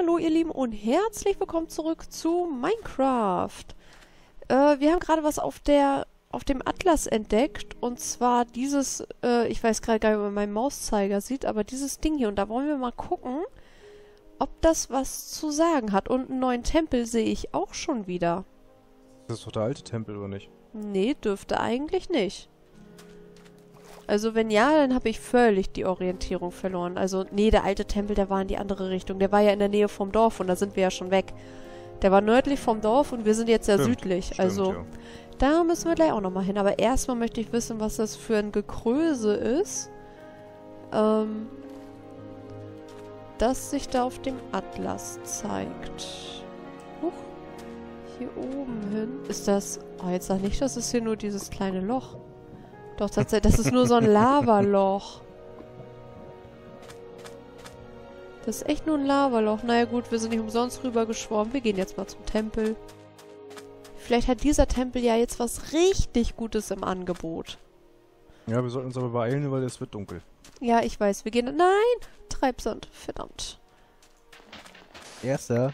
Hallo ihr Lieben und herzlich willkommen zurück zu Minecraft. Äh, wir haben gerade was auf der auf dem Atlas entdeckt und zwar dieses, äh, ich weiß gerade gar nicht, ob man meinen Mauszeiger sieht, aber dieses Ding hier und da wollen wir mal gucken, ob das was zu sagen hat. Und einen neuen Tempel sehe ich auch schon wieder. Das ist doch der alte Tempel, oder nicht? Nee, dürfte eigentlich nicht. Also wenn ja, dann habe ich völlig die Orientierung verloren. Also nee, der alte Tempel, der war in die andere Richtung. Der war ja in der Nähe vom Dorf und da sind wir ja schon weg. Der war nördlich vom Dorf und wir sind jetzt ja Stimmt, südlich. Stimmt, also ja. da müssen wir gleich auch nochmal hin. Aber erstmal möchte ich wissen, was das für ein Gekröse ist. Ähm, das sich da auf dem Atlas zeigt. Huch. Hier oben hin. Ist das... Oh, jetzt sag nicht, das ist hier nur dieses kleine Loch. Doch, tatsächlich, das ist nur so ein Lavaloch. Das ist echt nur ein Lavaloch. Naja gut, wir sind nicht umsonst rübergeschwommen. Wir gehen jetzt mal zum Tempel. Vielleicht hat dieser Tempel ja jetzt was richtig Gutes im Angebot. Ja, wir sollten uns aber beeilen, weil es wird dunkel. Ja, ich weiß. Wir gehen... Nein! Treibsand. Verdammt. Erster.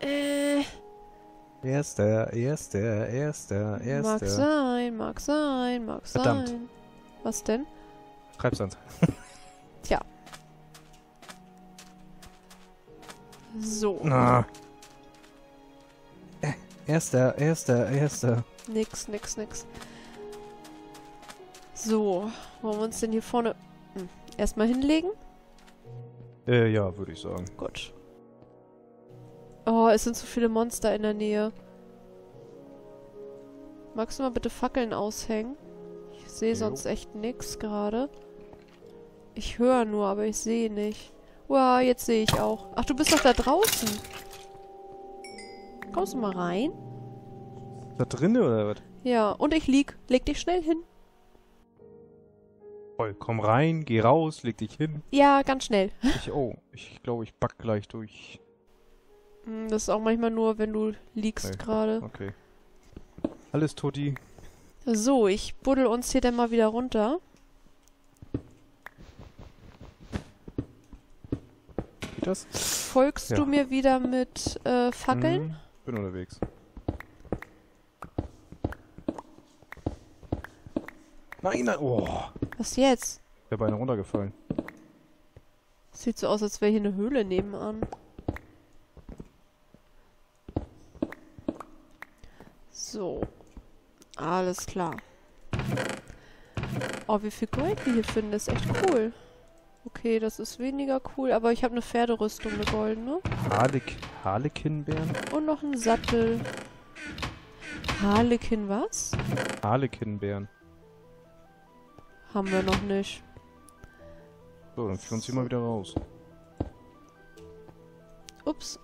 Äh... Erster, erster, erster, Mag erster. Sein, mag sein, mag Verdammt. sein. Was denn? Treibsand. So. Na. Äh, Erster, erster, erster. Nix, nix, nix. So, wollen wir uns denn hier vorne hm, erstmal hinlegen? Äh, ja, würde ich sagen. Gut. Oh, es sind zu viele Monster in der Nähe. Magst du mal bitte Fackeln aushängen? Ich sehe sonst echt nix gerade. Ich höre nur, aber ich sehe nicht. Wow, jetzt sehe ich auch. Ach, du bist doch da draußen. Kommst du mal rein? Da drinne oder was? Ja, und ich lieg. Leg dich schnell hin. Voll, komm rein, geh raus, leg dich hin. Ja, ganz schnell. Ich, oh, ich glaube, ich back gleich durch. Hm, Das ist auch manchmal nur, wenn du liegst Nee. gerade. Okay. Alles Tutti. So, ich buddel uns hier dann mal wieder runter. Geht das? Folgst Ja. du mir wieder mit äh, Fackeln? Hm, bin unterwegs. Nein, nein, oh. Was jetzt? Der Beine runtergefallen. Sieht so aus, als wäre hier eine Höhle nebenan. So. Alles klar. Oh, wie viel Gold wir hier finden, ist echt cool. Okay, das ist weniger cool, aber ich habe eine Pferderüstung, eine goldene. Harlek Harlekinbären? Und noch einen Sattel. Harlekin was? Harlekinbären. Haben wir noch nicht. So, dann führen hier mal wieder raus. Ups.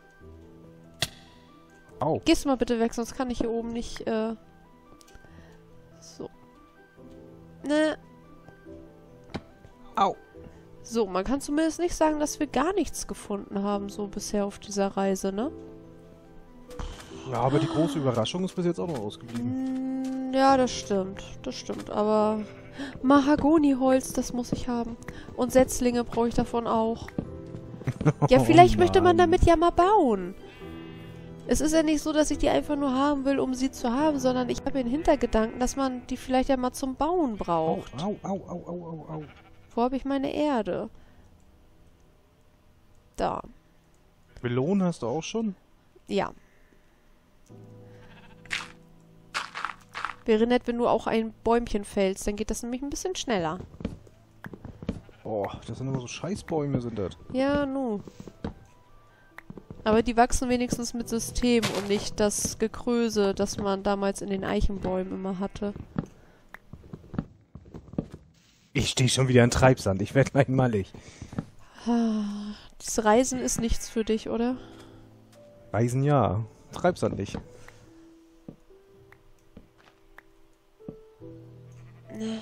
Au. Gehst du mal bitte weg, sonst kann ich hier oben nicht, äh... Ne. Au. So, man kann zumindest nicht sagen, dass wir gar nichts gefunden haben, so bisher auf dieser Reise, ne? Ja, aber die große Überraschung ist bis jetzt auch noch ausgeblieben. Mm, ja, das stimmt. Das stimmt, aber... Mahagoniholz, das muss ich haben. Und Setzlinge brauche ich davon auch. Ja, vielleicht Oh möchte man damit ja mal bauen. Es ist ja nicht so, dass ich die einfach nur haben will, um sie zu haben, sondern ich habe den Hintergedanken, dass man die vielleicht ja mal zum Bauen Au, braucht. au, au, au, au, au, au. Wo habe ich meine Erde? Da. Melonen hast du auch schon? Ja. Wäre nett, wenn du auch ein Bäumchen fällst, dann geht das nämlich ein bisschen schneller. Oh, das sind immer so Scheißbäume, sind das. Ja, nu. Aber die wachsen wenigstens mit System und nicht das Gekröse, das man damals in den Eichenbäumen immer hatte. Ich stehe schon wieder in Treibsand. Ich werde gleich mallig. Das Reisen ist nichts für dich, oder? Reisen ja. Treibsand nicht. So.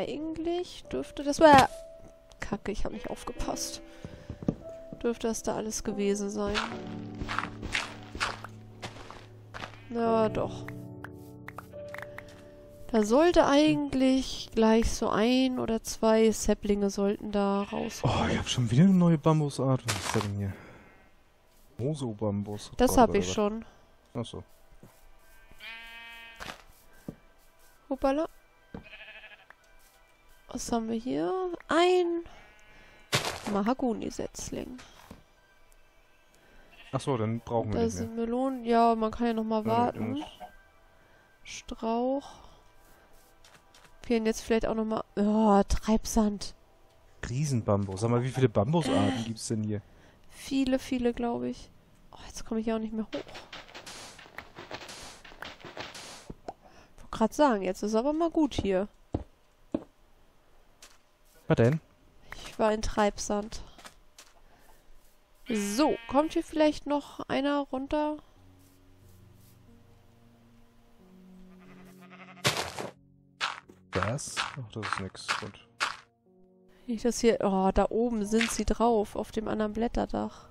Eigentlich dürfte das... War Kacke, ich habe nicht aufgepasst. Dürfte das da alles gewesen sein. Na doch. Da sollte eigentlich gleich so ein oder zwei Säpplinge sollten da raus. Oh, ich habe schon wieder eine neue Bambusart. Was ist das denn hier? Moso-Bambus. Das habe ich schon. Achso. Hoppala. Was haben wir hier? Ein Mahagoni-Setzling. Achso, dann brauchen wir Da nicht mehr. sind Melonen. Ja, man kann ja noch mal Ja, warten. nee, Strauch. Fehlen jetzt vielleicht auch noch mal... Oh, Treibsand. Riesenbambus. Sag mal, wie viele Bambusarten gibt's denn hier? Viele, viele, glaube ich. Oh, jetzt komme ich ja auch nicht mehr hoch. Ich wollte gerade sagen, jetzt ist aber mal gut hier. Was denn? Ich war in Treibsand. So, kommt hier vielleicht noch einer runter? Das? Ach, das ist nix. Gut. Nicht, dass hier... Oh, da oben sind sie drauf, auf dem anderen Blätterdach.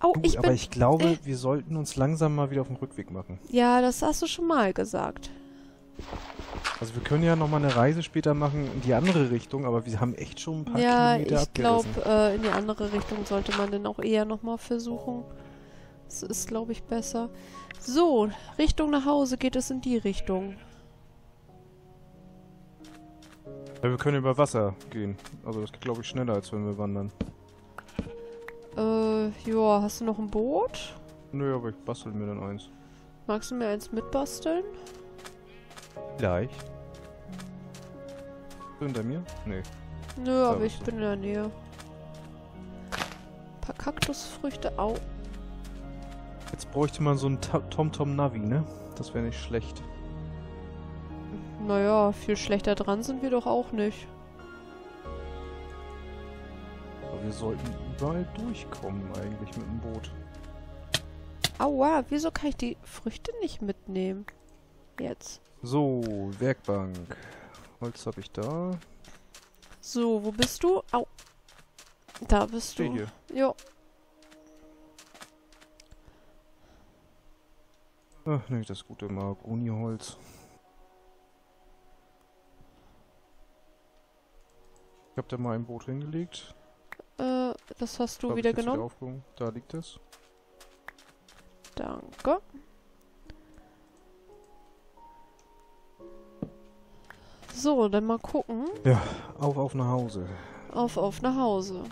Au, Du, ich aber bin... ich glaube, äh. wir sollten uns langsam mal wieder auf den Rückweg machen. Ja, das hast du schon mal gesagt. Also wir können ja nochmal eine Reise später machen in die andere Richtung, aber wir haben echt schon ein paar Ja, Kilometer ich glaube, äh, in die andere Richtung sollte man dann auch eher nochmal versuchen. Das ist, glaube ich, besser. So, Richtung nach Hause geht es in die Richtung. Ja, wir können über Wasser gehen. Also das geht, glaube ich, schneller, als wenn wir wandern. Äh, ja, hast du noch ein Boot? Nö, aber ich bastel mir dann eins. Magst du mir eins mitbasteln? Vielleicht. Hinter mir? Nee. Nö, aber bist ich du. bin in der Nähe. Ein paar Kaktusfrüchte. Au. Jetzt bräuchte man so ein TomTom-Navi, ne? Das wäre nicht schlecht. Naja, viel schlechter dran sind wir doch auch nicht. Aber wir sollten überall durchkommen eigentlich mit dem Boot. Aua, wieso kann ich die Früchte nicht mitnehmen? Jetzt. So, Werkbank. Holz habe ich da. So, wo bist du? Au. Da bist Steh du. hier. Jo. Ach, nee, das gute Mahagoniholz. Ich hab da mal ein Boot hingelegt. Äh, das hast du ich wieder genommen. aufgehoben. Da liegt es. Danke. So, dann mal gucken. Auf, auf nach Hause. Auf, auf nach Hause.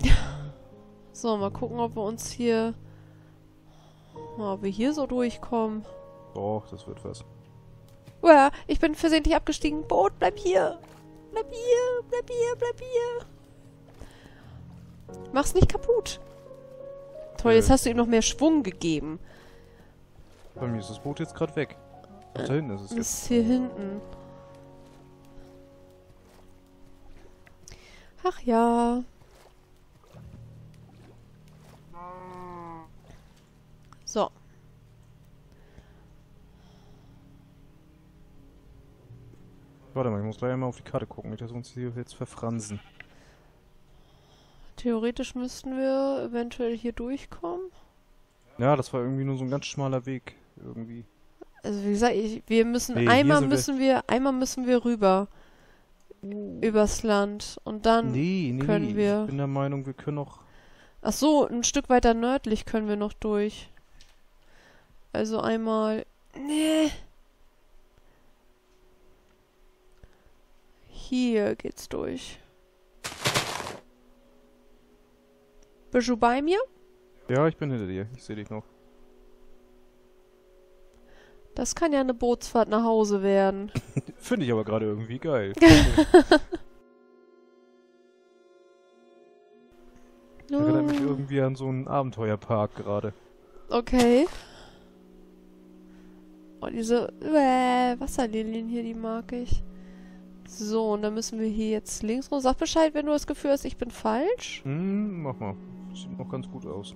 So, mal gucken, ob wir uns hier... Ob wir hier so durchkommen. Doch, das wird was. Uah, ich bin versehentlich abgestiegen. Boot, bleib hier. Bleib hier, bleib hier, bleib hier. Mach's nicht kaputt. Toll, jetzt hast du ihm noch mehr Schwung gegeben. Bei mir ist das Boot jetzt gerade weg. Ach, da hinten ist es jetzt. ist hier hinten. Ach ja. So. Warte mal, ich muss gleich einmal auf die Karte gucken, nicht, dass wir uns hier jetzt verfransen. Theoretisch müssten wir eventuell hier durchkommen. Ja, das war irgendwie nur so ein ganz schmaler Weg. Irgendwie. Also wie gesagt, ich, wir müssen Nee, einmal sind wir- müssen wir einmal müssen wir rüber übers Land und dann Nee, nee, können nee. wir- Ich bin der Meinung, wir können noch. Ach so, ein Stück weiter nördlich können wir noch durch. Also einmal nee. Hier geht's durch. Bist du bei mir? Ja, ich bin hinter dir. Ich sehe dich noch. Das kann ja eine Bootsfahrt nach Hause werden. Finde ich aber gerade irgendwie geil. Erinnert mich irgendwie an so einen Abenteuerpark gerade. Okay. Oh, diese äh, Wasserlilien hier, die mag ich. So, und dann müssen wir hier jetzt links rum. Sag Bescheid, wenn du das Gefühl hast, ich bin falsch. Hm, mach mal. Sieht noch ganz gut aus.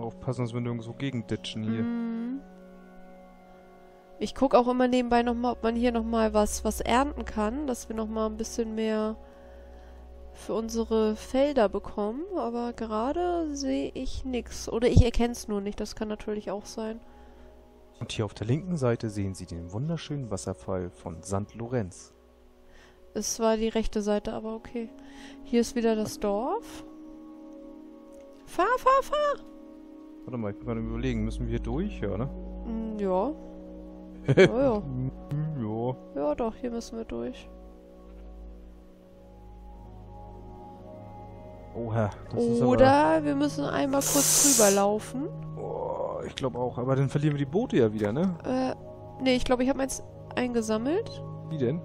Aufpassen, dass wir nirgendwo gegenditschen hier. Mhm. Ich gucke auch immer nebenbei nochmal, ob man hier nochmal was, was ernten kann, dass wir nochmal ein bisschen mehr für unsere Felder bekommen, aber gerade sehe ich nichts. Oder ich erkenne es nur nicht, das kann natürlich auch sein. Und hier auf der linken Seite sehen Sie den wunderschönen Wasserfall von St. Lorenz. Es war die rechte Seite, aber okay. Hier ist wieder das Dorf. Fahr, fahr, fahr! Warte mal, ich bin gerade überlegen, müssen wir hier durch, ja, ne? Mm, ja. ja, ja. ja. Ja, doch, hier müssen wir durch. Oha, das ist Oder aber... wir müssen einmal kurz rüberlaufen. Oh, ich glaube auch, aber dann verlieren wir die Boote ja wieder, ne? Äh, nee, ich glaube, ich habe meins eingesammelt. Wie denn?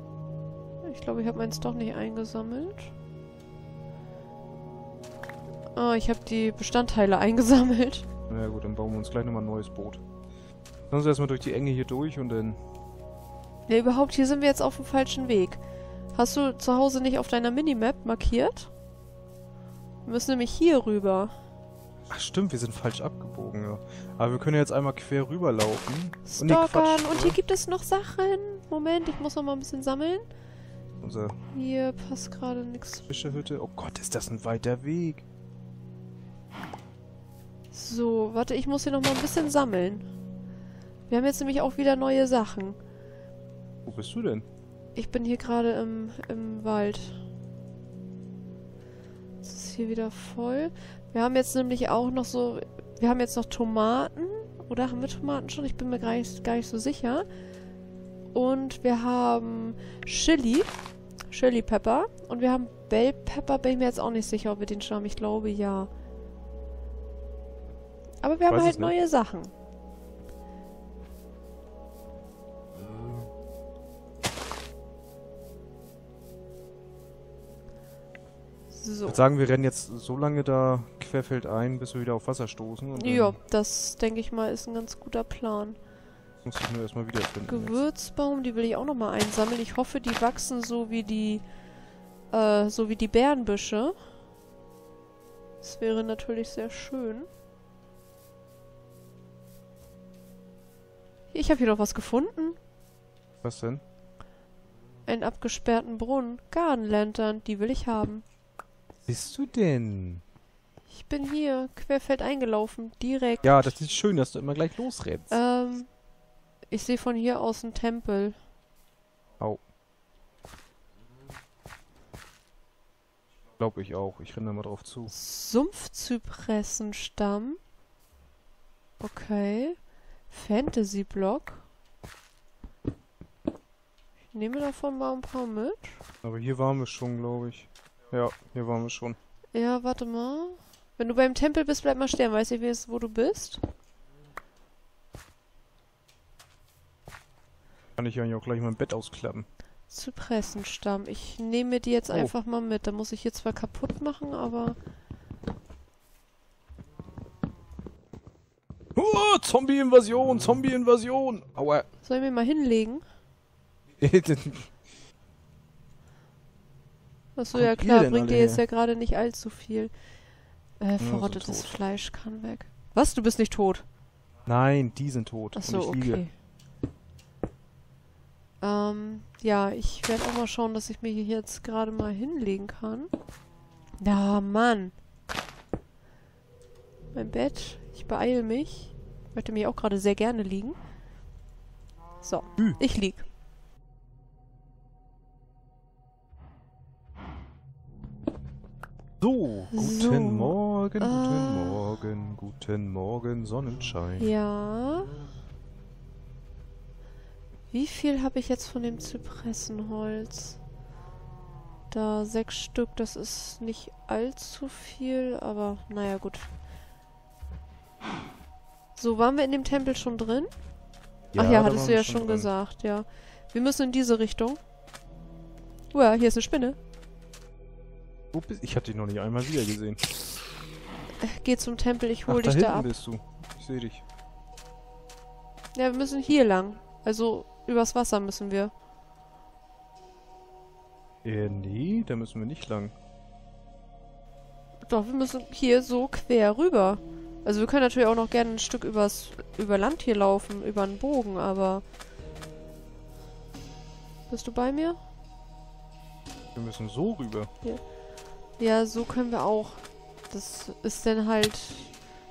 Ich glaube, ich habe meins doch nicht eingesammelt. Ah, ich habe die Bestandteile eingesammelt. Na ja, gut, dann bauen wir uns gleich nochmal ein neues Boot. Dann sind wir erstmal durch die Enge hier durch und dann... Ne, überhaupt, hier sind wir jetzt auf dem falschen Weg. Hast du zu Hause nicht auf deiner Minimap markiert? Wir müssen nämlich hier rüber. Ach stimmt, wir sind falsch abgebogen, ja. Aber wir können ja jetzt einmal quer rüberlaufen. Und, nee, und hier gibt es noch Sachen. Moment, ich muss noch mal ein bisschen sammeln. Unser hier passt gerade nichts. Fischerhütte. Oh Gott, ist das ein weiter Weg. So, warte, ich muss hier noch mal ein bisschen sammeln. Wir haben jetzt nämlich auch wieder neue Sachen. Wo bist du denn? Ich bin hier gerade im, im Wald. Es ist hier wieder voll. Wir haben jetzt nämlich auch noch so... Wir haben jetzt noch Tomaten. Oder haben wir Tomaten schon? Ich bin mir gar nicht, gar nicht so sicher. Und wir haben Chili. Chili Pepper. Und wir haben Bell Pepper. Bin ich mir jetzt auch nicht sicher, ob wir den schon haben. Ich glaube, ja. Aber wir haben halt neue Sachen. So. Ich würde sagen, wir rennen jetzt so lange da querfeldein, bis wir wieder auf Wasser stoßen. ja, das denke ich mal ist ein ganz guter Plan. Muss ich nur erstmal wiederfinden. Gewürzbaum, jetzt. die will ich auch nochmal einsammeln. Ich hoffe, die wachsen so wie die, äh, so wie die Bärenbüsche. Das wäre natürlich sehr schön. Ich habe hier noch was gefunden. Was denn? Einen abgesperrten Brunnen. Gartenlantern, die will ich haben bist du denn? Ich bin hier, querfeld eingelaufen, direkt. Ja, das ist schön, dass du immer gleich losrennst. Ähm, ich sehe von hier aus einen Tempel. Au. Glaube ich auch. Ich renne da mal drauf zu. Sumpfzypressenstamm. Okay. Fantasy-Block. Ich nehme davon mal ein paar mit. Aber hier waren wir schon, glaube ich. Ja, hier waren wir schon. Ja, warte mal. Wenn du beim Tempel bist, bleib mal stehen. Weiß ich, wo du bist? Kann ich eigentlich auch gleich mein Bett ausklappen. Zypressenstamm. Ich nehme die jetzt oh. einfach mal mit. Da muss ich hier zwar kaputt machen, aber... Oh, Zombie-Invasion, Zombie-Invasion. Aua. Soll ich mir mal hinlegen? Achso, ja klar, bringt dir jetzt ja gerade nicht allzu viel. Äh, verrottetes ja, Fleisch kann weg. Was? Du bist nicht tot? Nein, die sind tot. Achso, okay. Ähm, ja, ich werde auch mal schauen, dass ich mir hier jetzt gerade mal hinlegen kann. Ja, Mann. Mein Bett. Ich beeile mich. Ich möchte mich auch gerade sehr gerne liegen. So, hm. ich lieg. So, guten so. Morgen, guten ah. Morgen, guten Morgen, Sonnenschein. Ja. Wie viel habe ich jetzt von dem Zypressenholz? Da sechs Stück, das ist nicht allzu viel, aber naja, gut. So, waren wir in dem Tempel schon drin? Ja, Ach ja, hattest du ja schon drin. gesagt, ja. Wir müssen in diese Richtung. Uah, hier ist eine Spinne. Wo bist Ich hatte dich noch nicht einmal wieder gesehen. Geh zum Tempel, ich hol Ach, dich da, da ab. bist du. Ich sehe dich. Ja, wir müssen hier lang. Also, übers Wasser müssen wir. Äh, nee, da müssen wir nicht lang. Doch, wir müssen hier so quer rüber. Also wir können natürlich auch noch gerne ein Stück übers, über Land hier laufen, über einen Bogen, aber... Bist du bei mir? Wir müssen so rüber. Hier. Ja, so können wir auch. Das ist dann halt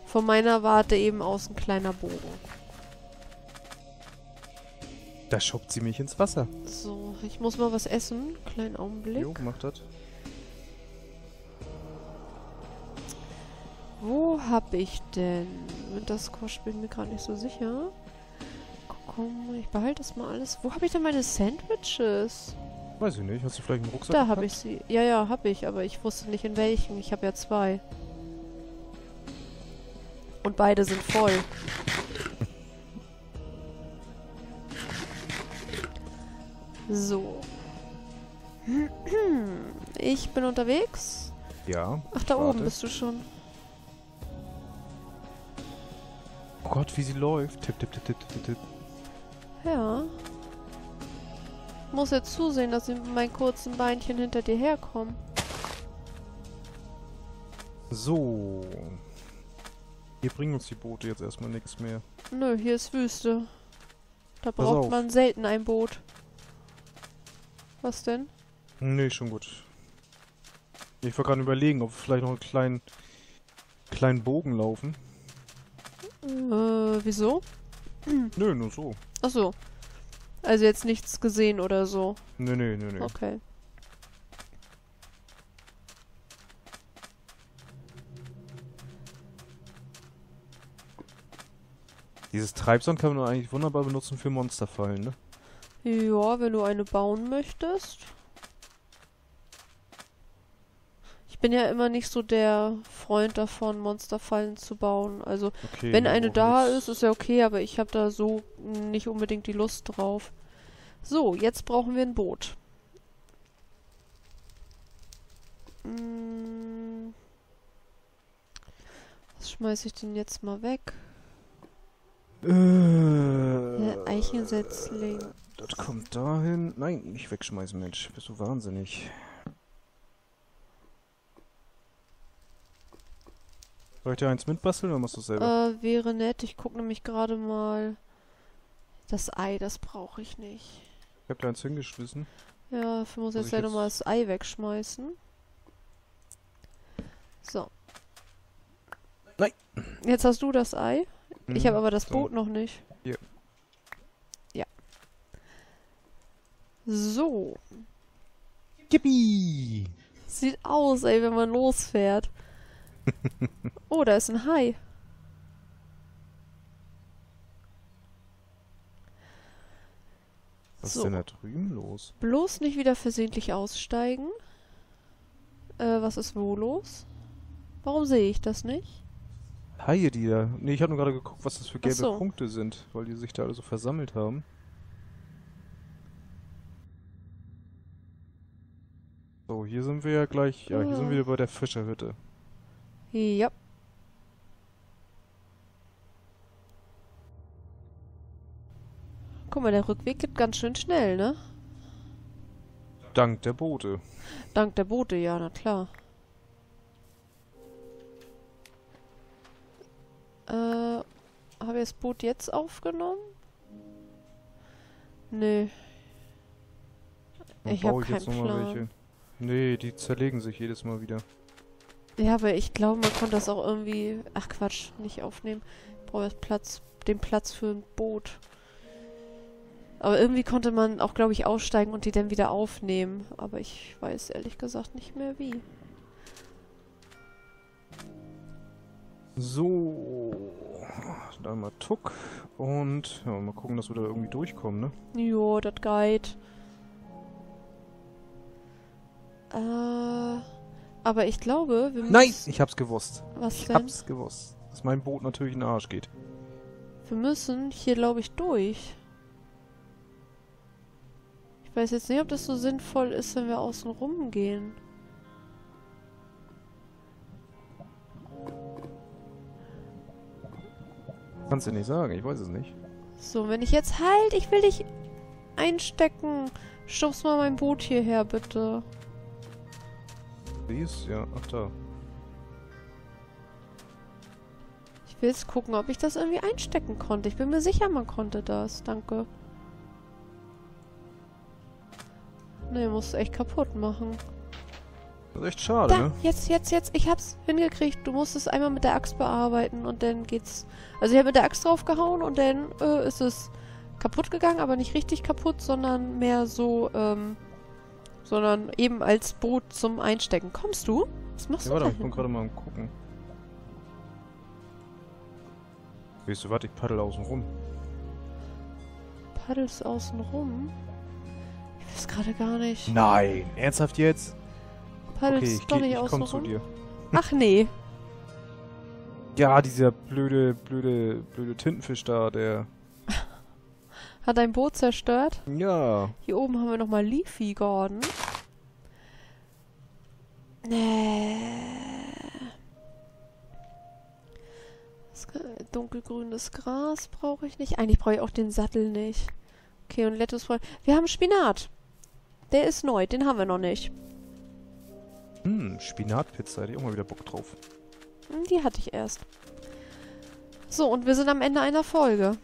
von meiner Warte eben aus ein kleiner Bogen. Da schubbt sie mich ins Wasser. So, ich muss mal was essen. Kleinen Augenblick. Jo, macht das. Wo hab ich denn? Das Kost bin mir gerade nicht so sicher. Komm, ich behalte das mal alles. Wo habe ich denn meine Sandwiches? Weiß ich nicht. Hast du vielleicht einen Rucksack? Da habe ich sie. Ja, ja, habe ich, aber ich wusste nicht in welchen. Ich habe ja zwei. Und beide sind voll. So. Ich bin unterwegs. Ja. Ach, da oben Warte. bist du schon. Gott, wie sie läuft. Tipp, tipp, tipp, tipp, tipp, tipp. Ja. Muss jetzt zusehen, dass ich mit meinen kurzen Beinchen hinter dir herkomme. So. Hier bringen uns die Boote jetzt erstmal nichts mehr. Nö, hier ist Wüste. Da Pass braucht auf. man selten ein Boot. Was denn? Nee, schon gut. Ich war gerade überlegen, ob wir vielleicht noch einen kleinen, kleinen Bogen laufen. Äh, wieso? Nö, nur so. Achso. Also jetzt nichts gesehen oder so. Nö, nö, nö, nö. Okay. Dieses Treibsand kann man eigentlich wunderbar benutzen für Monsterfallen, ne? Ja, wenn du eine bauen möchtest. Ich bin ja immer nicht so der Freund davon, Monsterfallen zu bauen. Also, Okay. wenn eine da ist, ist ja okay, aber ich habe da so nicht unbedingt die Lust drauf. So, jetzt brauchen wir ein Boot. Mm. Was schmeiße ich denn jetzt mal weg? Äh, Der Eichensetzling. Das kommt dahin. Nein, nicht wegschmeißen, Mensch. Bist du wahnsinnig. Soll ich dir eins mitbasteln oder machst du es selber? Äh, wäre nett. Ich gucke nämlich gerade mal. Das Ei, das brauche ich nicht. Ich hab dir eins hingeschmissen. Ja, dafür muss ich Muss jetzt leider jetzt- mal das Ei wegschmeißen. So. Nein. Jetzt hast du das Ei. Ich habe Mhm, aber das so. Boot noch nicht. Hier. Ja. So. Yippie! Sieht aus, ey, wenn man losfährt. Oh, da ist ein Hai. Was So. ist denn da drüben los? Bloß nicht wieder versehentlich aussteigen. Äh, was ist wo los? Warum sehe ich das nicht? Haie, die da. Nee, ich habe nur gerade geguckt, was das für gelbe so. Punkte sind, weil die sich da alle so versammelt haben. So, hier sind wir ja gleich. Ja, hier sind Ah. wir bei der Fischerhütte. Ja. Guck mal, der Rückweg geht ganz schön schnell, ne? Dank der Boote. Dank der Boote, ja, na klar. Äh, habe ich das Boot jetzt aufgenommen? Nö. Dann Ich hab baue jetzt keinen Plan. welche. Nee, die zerlegen sich jedes Mal wieder. Ja, aber ich glaube, man konnte das auch irgendwie... Ach Quatsch, nicht aufnehmen. Ich brauche jetzt Platz, den Platz für ein Boot. Aber irgendwie konnte man auch, glaube ich, aussteigen und die dann wieder aufnehmen. Aber ich weiß ehrlich gesagt nicht mehr wie. So. Da mal Tuck. Und ja, mal gucken, dass wir da irgendwie durchkommen, ne? Jo, das geht. Äh, aber ich glaube, wir müssen... Nein! Ich hab's gewusst. Was Ich denn? hab's gewusst. Dass mein Boot natürlich in den Arsch geht. Wir müssen hier, glaube ich, durch. Ich weiß jetzt nicht, ob das so sinnvoll ist, wenn wir außen rum gehen. Kannst du nicht sagen, ich weiß es nicht. So, wenn ich jetzt halt, ich will dich einstecken. Schubst mal mein Boot hierher, bitte. Ist? Ja, ach da. Ich will jetzt gucken, ob ich das irgendwie einstecken konnte. Ich bin mir sicher, man konnte das. Danke. Ne, musst du echt kaputt machen. Das ist echt schade, Da, ne? jetzt, jetzt, jetzt. Ich hab's hingekriegt. Du musst es einmal mit der Axt bearbeiten und dann geht's. Also ich habe mit der Axt draufgehauen und dann äh, ist es kaputt gegangen, aber nicht richtig kaputt, sondern mehr so, ähm, sondern eben als Boot zum Einstecken. Kommst du? Was machst Ja, du warte, da ich bin gerade mal am gucken. Weißt du, warte, ich paddel außen rum. Paddelst außen rum? Ich weiß gerade gar nicht. Nein, ernsthaft jetzt? Paddelst okay, ich, doch geh, nicht ich außen komm rum? zu dir. Ach nee. Ja, dieser blöde, blöde, blöde Tintenfisch da, der... Hat dein Boot zerstört? Ja. Hier oben haben wir nochmal Leafy Garden. Nee. Dunkelgrünes Gras brauche ich nicht. Eigentlich brauche ich auch den Sattel nicht. Okay, und Lettuce. Wir haben Spinat. Der ist neu, den haben wir noch nicht. Hm, Spinatpizza, hätte ich auch mal wieder Bock drauf. Hm, Die hatte ich erst. So, und wir sind am Ende einer Folge.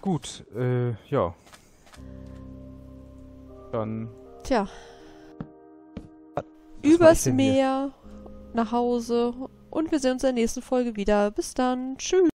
Gut, äh, ja. Dann... Tja, Was übers denn hier? Meer, nach Hause und wir sehen uns in der nächsten Folge wieder. Bis dann. Tschüss.